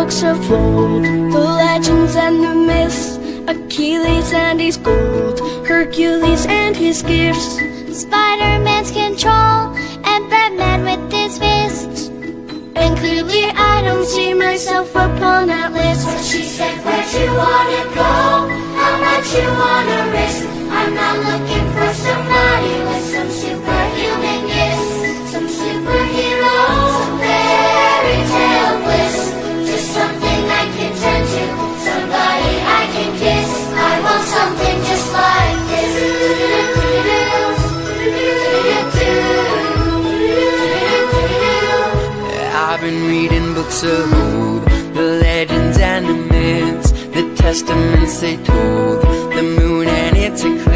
books of old, the legends and the myths, Achilles and his gold, Hercules and his gifts, Spider-Man's control, I've been reading books of old, the legends and the myths, the testaments they told, the moon and its eclipse.